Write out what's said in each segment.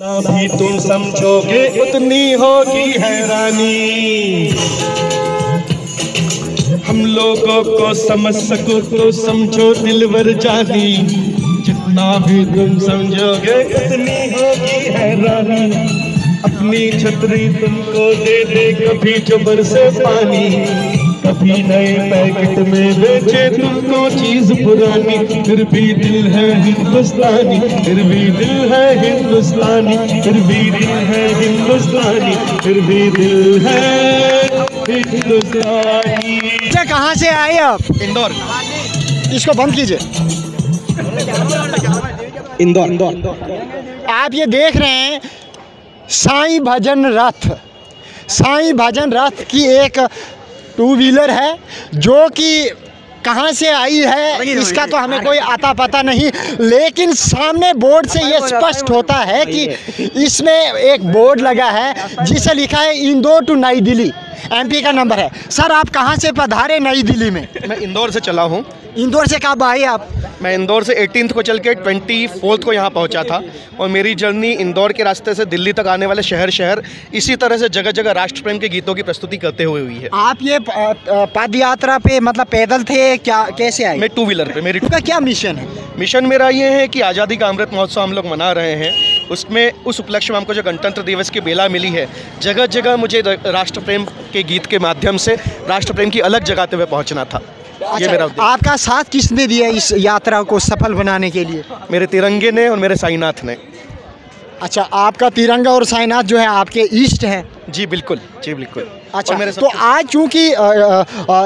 भी तुम समझोगे उतनी होगी हैरानी। हम लोगों को समझ सको तो समझो दिलवर जानी। जितना भी तुम समझोगे उतनी होगी हैरानी। अपनी छतरी तुमको दे दे कभी जबर से पानी। कभी नए पैकेट में बेचे तुमको चीज़ पुरानी फिर भी दिल है हिंदुस्तानी फिर भी दिल है हिंदुस्तानी फिर भी दिल है हिंदुस्तानी फिर भी दिल है हिंदुस्तानी। अच्छा कहाँ से आए आप? इंदौर। इसको बंद कीजिए। इंदौर इंदौर। आप ये देख रहे हैं साईं भजन रथ। साईं भजन रथ की एक टू व्हीलर है जो कि कहाँ से आई है इसका तो हमें कोई आता पता नहीं लेकिन सामने बोर्ड से ये स्पष्ट होता है कि इसमें एक बोर्ड लगा है। जिसे लिखा है इंदौर टू नई दिल्ली। एमपी का नंबर है। सर आप कहाँ से पधारे नई दिल्ली में? मैं इंदौर से चला हूँ। इंदौर से कब आए आप? मैं इंदौर से 18th को चल के ट्वेंटी फोर्थ को यहाँ पहुँचा था और मेरी जर्नी इंदौर के रास्ते से दिल्ली तक आने वाले शहर शहर इसी तरह से जगह जगह राष्ट्र प्रेम के गीतों की प्रस्तुति करते हुए हुई है। आप ये पद यात्रा पे मतलब पैदल थे क्या कैसे आए? मैं टू व्हीलर पे मेरी आपका क्या मिशन है? मिशन मेरा ये है कि आज़ादी का अमृत महोत्सव हम लोग मना रहे हैं। उसमें उस उपलक्ष्य में हमको जो गणतंत्र दिवस की बेला मिली है जगह जगह मुझे राष्ट्र प्रेम के गीत के माध्यम से राष्ट्र प्रेम की अलग जगह पे पहुँचना था। ये मेरा आपका साथ किसने दिया इस यात्रा को सफल बनाने के लिए? मेरे तिरंगे ने और मेरे साईनाथ ने। अच्छा आपका तिरंगा और साइनाथ जो है आपके ईस्ट हैं। जी बिल्कुल जी बिल्कुल। अच्छा मेरे तो आज चूँकि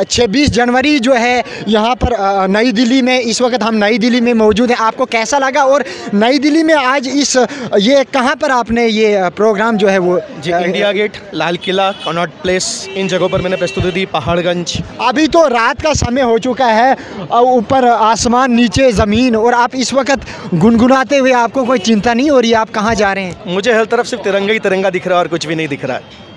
छब्बीस जनवरी जो है यहाँ पर नई दिल्ली में इस वक्त हम नई दिल्ली में मौजूद हैं। आपको कैसा लगा? और नई दिल्ली में आज इस ये कहाँ पर आपने ये प्रोग्राम जो है वो जी India Gate Lal Qila Connaught Place इन जगहों पर मैंने प्रस्तुति दी पहाड़गंज। अभी तो रात का समय हो चुका है ऊपर आसमान नीचे ज़मीन और आप इस वक्त गुनगुनाते हुए आपको कोई चिंता नहीं हो रही? आप कहाँ जा रहे हैं? मुझे हर तरफ़ सिर्फ़ तिरंगा ही तिरंगा दिख रहा है और कुछ भी नहीं दिख रहा है।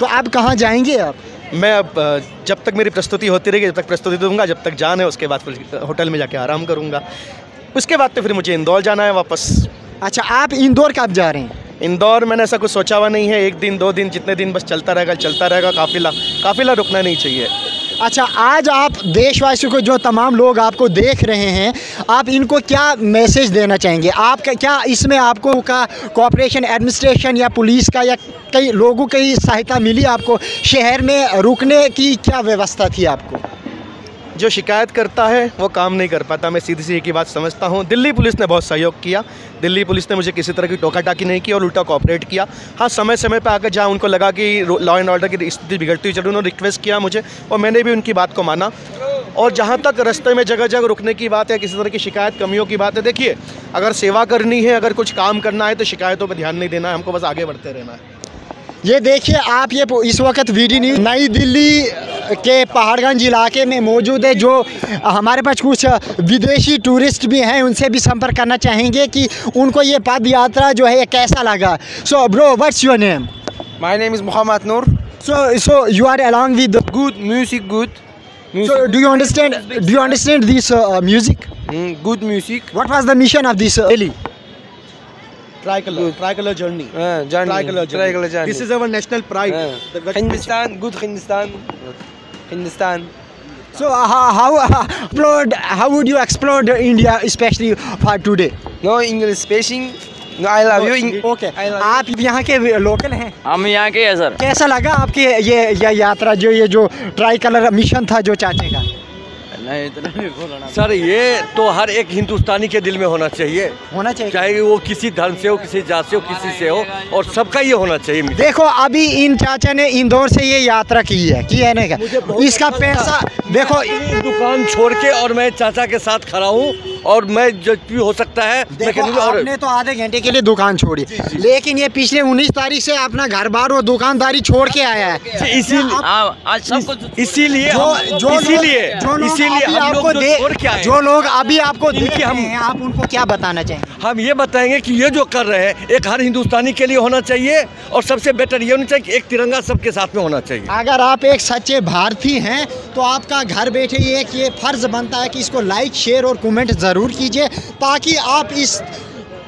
तो आप कहाँ जाएँगे आप मैं अब जब तक मेरी प्रस्तुति होती रहेगी जब तक प्रस्तुति दूँगा जब तक जान है उसके बाद फिर होटल में जाके आराम करूँगा। उसके बाद तो फिर मुझे इंदौर जाना है वापस। अच्छा आप इंदौर कब जा रहे हैं? इंदौर मैंने ऐसा कुछ सोचा हुआ नहीं है। एक दिन दो दिन जितने दिन बस चलता रहेगा चलता रहेगा काफिला काफिला रुकना नहीं चाहिए। अच्छा आज आप देशवासियों को जो तमाम लोग आपको देख रहे हैं आप इनको क्या मैसेज देना चाहेंगे? आप क्या- क्या इसमें आपको का कॉपरेशन एडमिनिस्ट्रेशन या पुलिस का या कई लोगों की सहायता मिली आपको? शहर में रुकने की क्या व्यवस्था थी आपको? जो शिकायत करता है, वो काम नहीं कर पाता। मैं सीधी सी की बात समझता हूँ। दिल्ली पुलिस ने बहुत सहयोग किया। दिल्ली पुलिस ने मुझे किसी तरह की टोका टाकी नहीं की और उल्टा कॉपरेट किया। हाँ समय समय पर आकर जहाँ उनको लगा कि लॉ एंड ऑर्डर की स्थिति बिगड़ती हुई चल उन्होंने रिक्वेस्ट किया मुझे और मैंने भी उनकी बात को माना। और जहाँ तक रास्ते में जगह जगह रुकने की बात है, किसी तरह की शिकायत कमियों की बात है, देखिए, अगर सेवा करनी है, अगर कुछ काम करना है तो शिकायतों पर ध्यान नहीं देना है। हमको बस आगे बढ़ते रहना है। ये देखिए आप ये इस वक्त वी डी न्यूज़ नई दिल्ली के पहाड़गंज इलाके में मौजूद है जो हमारे पास कुछ विदेशी टूरिस्ट भी हैं उनसे भी संपर्क करना चाहेंगे कि उनको ये पद यात्रा जो है कैसा लगा। So bro what's your name my name is Mohammad Noor so so you are along with good music good so do you understand do you understand this music good music what was the mission of this daily tricolour journey Uh, journey. Tricolor journey. Tricolor journey. This is our national pride. Uh, Hindustan, good Hindustan. Hindustan. so uh, how how uh, upload how would you explode India especially for today No English speaking. No, I love you. Okay I love आप यहाँ के local हैं हम यहाँ के हैं sir कैसा लगा आपके ये ये यात्रा जो ये जो ट्राई कलर मिशन था जो चाचे का नहीं इतना नहीं बोलना सर ये तो हर एक हिंदुस्तानी के दिल में होना चाहिए। होना चाहिए। चाहे वो किसी धर्म से हो किसी जात से हो किसी से हो और सबका ये होना चाहिए देखो अभी इन चाचा ने इंदौर से ये यात्रा की है की है ना इसका पैसा देखो दुकान छोड़ के और मैं चाचा के साथ खड़ा हूँ। और मैं जो भी हो सकता है आपने तो आधे घंटे के लिए दुकान छोड़ी। लेकिन ये पिछले उन्नीस तारीख से अपना घर बार और दुकानदारी छोड़ के आया है। इसीलिए हाँ इसीलिए जो इसीलिए इसीलिए आपको जो आए। जो लोग अभी आपको देख हम- आप उनको क्या बताना चाहेंगे? हम ये बताएँगे कि ये जो कर रहे हैं एक हर हिंदुस्तानी के लिए होना चाहिए और सबसे बेटर ये होना चाहिए कि एक तिरंगा सबके साथ में होना चाहिए। अगर आप एक सच्चे भारतीय हैं तो आपका घर बैठे ये एक ये फ़र्ज़ बनता है कि इसको लाइक शेयर और कमेंट ज़रूर कीजिए ताकि आप इस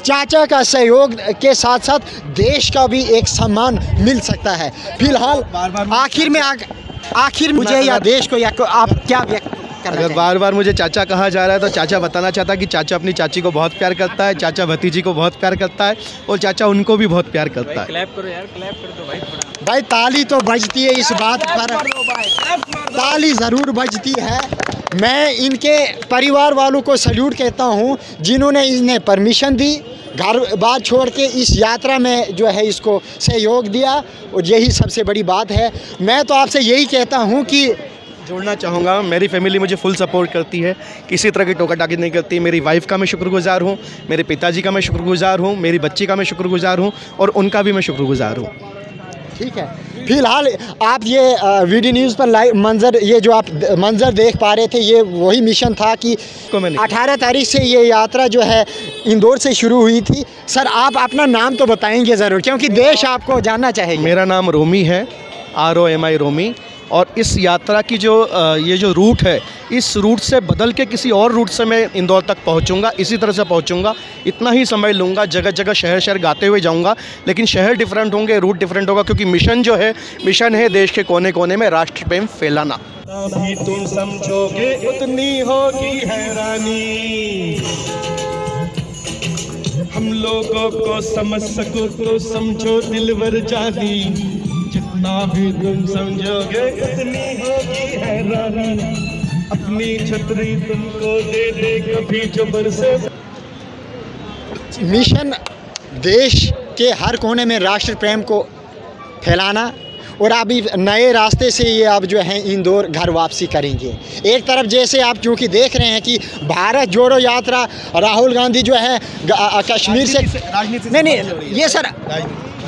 चाचा का सहयोग के साथ साथ देश का भी एक सम्मान मिल सकता है। फ़िलहाल आखिर में आखिर मुझे या देश को या को आप क्या व्यक्त अगर बार बार मुझे चाचा कहा जा रहा है तो चाचा बताना चाहता है कि चाचा अपनी चाची को बहुत प्यार करता है चाचा भतीजी को बहुत प्यार करता है और चाचा उनको भी बहुत प्यार करता है। भाई ताली तो बजती है इस बात पर। ताली ज़रूर बजती है। मैं इनके परिवार वालों को सल्यूट कहता हूँ, जिन्होंने इन्हें परमिशन दी, घर बार छोड़ के इस यात्रा में जो है इसको सहयोग दिया, और यही सबसे बड़ी बात है। मैं तो आपसे यही कहता हूँ कि जोड़ना चाहूँगा, मेरी फैमिली मुझे फुल सपोर्ट करती है, किसी तरह की टोका टाकी नहीं करती। मेरी वाइफ का मैं शुक्रगुजार हूँ, मेरे पिताजी का मैं शुक्रगुजार हूँ, मेरी बच्ची का मैं शुक्रगुजार हूँ, और उनका भी मैं शुक्रगुजार हूँ। ठीक है। फ़िलहाल आप ये वीडियो न्यूज़ पर लाइव मंजर ये जो आप मंजर देख पा रहे थे ये वही मिशन था कि अठारह 18 तारीख से ये यात्रा जो है इंदौर से शुरू हुई थी। सर आप अपना नाम तो बताएँगे ज़रूर क्योंकि देश आपको जानना चाहेगा। मेरा नाम रोमी है आर ओ एम आई रोमी। और इस यात्रा की जो ये जो रूट है, इस रूट से बदल के किसी और रूट से मैं इंदौर तक पहुंचूँगा, इसी तरह से पहुंचूँगा। इतना ही समय लूँगा जगह जगह शहर शहर गाते हुए जाऊँगा, लेकिन शहर डिफरेंट होंगे रूट डिफरेंट होगा, क्योंकि मिशन जो है मिशन है देश के कोने कोने में राष्ट्र प्रेम फैलाना तुम समझोगे हम लोगों को समझ सको तो समझो, दिलवर जानी। जितना भी तुम समझोगे उतनी होगी हैरानी अपनी छतरी तुमको दे दे कभी जो बरसे मिशन देश के हर कोने में राष्ट्र प्रेम को फैलाना और अभी नए रास्ते से ये अब जो है इंदौर घर वापसी करेंगे। एक तरफ़ जैसे आप चूँकि देख रहे हैं कि भारत जोड़ो यात्रा राहुल गांधी जो है कश्मीर से राजनीति नहीं नहीं ये सर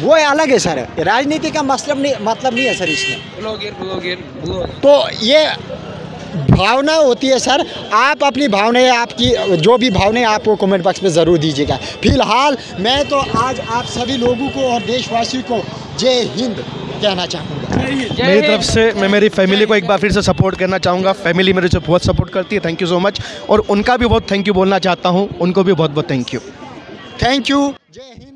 वो अलग है सर। राजनीति का मतलब नहीं मतलब नहीं है सर इसमें। ब्लॉगर ब्लॉगर ब्लॉगर तो ये भावना होती है सर आप अपनी भावनाएँ आपकी जो भी भावनाएँ आप वो कमेंट बॉक्स में ज़रूर दीजिएगा। फ़िलहाल मैं तो आज आप सभी लोगों को और देशवासियों को जय हिंद कहना चाहूँगा। मेरी तरफ़ से मैं मेरी फैमिली को एक बार फिर से सपोर्ट करना चाहूँगा। फैमिली मेरे से बहुत सपोर्ट करती है। थैंक यू सो मच और उनका भी बहुत थैंक यू बोलना चाहता हूँ। उनको भी बहुत बहुत थैंक यू थैंक यू जय हिंद।